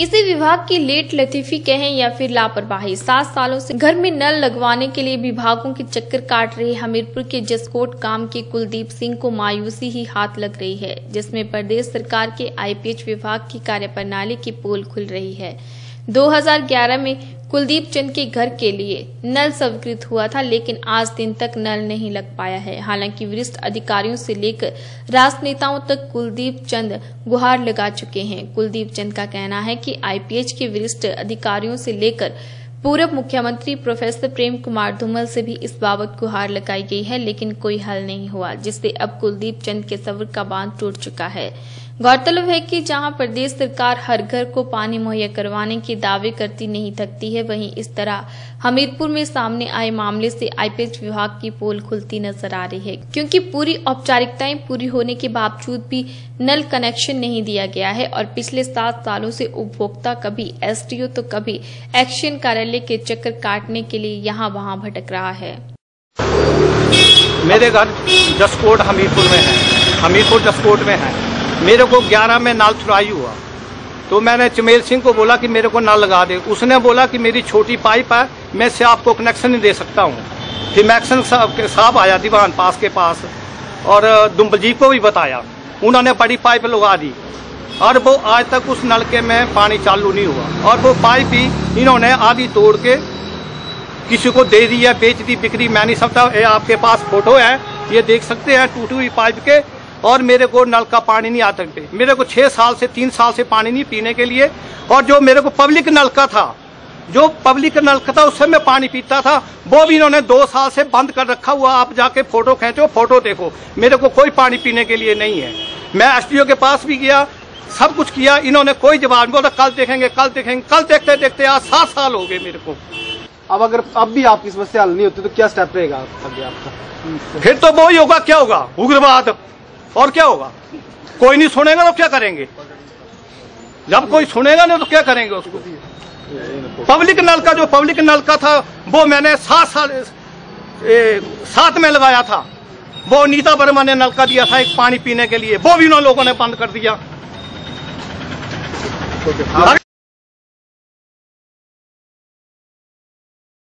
इसी विभाग की लेट लतीफी कहें या फिर लापरवाही, सात सालों से घर में नल लगवाने के लिए विभागों के चक्कर काट रहे हमीरपुर के जसकोट काम के कुलदीप सिंह को मायूसी ही हाथ लग रही है, जिसमें प्रदेश सरकार के आईपीएच विभाग की कार्यप्रणाली की पोल खुल रही है। 2011 में कुलदीप चंद के घर के लिए नल स्वीकृत हुआ था, लेकिन आज दिन तक नल नहीं लग पाया है। हालाँकि वरिष्ठ अधिकारियों से लेकर राजनेताओं तक कुलदीप चंद गुहार लगा चुके हैं। कुलदीप चंद का कहना है कि आईपीएच के वरिष्ठ अधिकारियों से लेकर पूर्व मुख्यमंत्री प्रोफेसर प्रेम कुमार धूमल से भी इस बाबत गुहार लगाई गई है, लेकिन कोई हल नहीं हुआ, जिससे अब कुलदीप चंद के सब्र का बाँध टूट चुका है। गौरतलब है कि जहाँ प्रदेश सरकार हर घर को पानी मुहैया करवाने के दावे करती नहीं थकती है, वहीं इस तरह हमीरपुर में सामने आए मामले से आईपीएच विभाग की पोल खुलती नज़र आ रही है। क्योंकि पूरी औपचारिकताएँ पूरी होने के बावजूद भी नल कनेक्शन नहीं दिया गया है और पिछले सात सालों से उपभोक्ता कभी एसडीओ तो कभी एक्शन कार्यालय के चक्कर काटने के लिए यहाँ वहाँ भटक रहा है। मेरे घर जसकोट हमीरपुर में है। हमीरपुर जसकोट में है। मेरे को 11 में नाल छुड़ाई हुआ। तो मैंने चमेल सिंह को बोला कि मेरे को नल लगा दे। उसने बोला कि मेरी छोटी पाइप है, मैं से आपको कनेक्शन नहीं दे सकता हूँ। फिर मैक्सन साहब के साहब आया दीवान पास के पास और दुम्बलजीत को भी बताया। उन्होंने बड़ी पाइप लगा दी। और वो आज तक उस नलके में पानी चालू नहीं हुआ। और वो पाइप ही इन्होंने आधी तोड़ के किसी को दे दी है, बेच दी, बिक्री। मैं नहीं सकता ये आपके पास फ़ोटो है, ये देख सकते हैं, टूटी हुई पाइप के और मेरे को नल का पानी नहीं आता पे मेरे को छह साल से तीन साल से पानी नहीं पीने के लिए। और जो मेरे को पब्लिक नल का था जो पब्लिक नल का था उससे मैं पानी पीता था वो भी इन्होंने दो साल से बंद कर रखा हुआ। आप जाके फ़ोटो खींचो फ़ोटो देखो। मेरे को कोई पानी पीने के लिए नहीं है। मैं एस के पास भी गया सब कुछ किया इन्होंने कोई जवाब बोला कल देखेंगे कल देखेंगे। कल देखते देखते आज सात साल हो गए मेरे को। अब अगर अब भी आपकी समस्या हल नहीं होती तो क्या स्टेप रहेगा आपका? फिर तो वो ही होगा क्या होगा? उग्रवाद। और क्या होगा? कोई नहीं सुनेगा तो क्या करेंगे? जब कोई सुनेगा नहीं तो क्या करेंगे उसको? पब्लिक नल का जो पब्लिक नल का था, वो मैंने सात साल साथ में लगाया था। वो नीता वर्मा ने नलका दिया था एक पानी पीने के लिए। वो भी उन लोगों ने बंद कर दिया।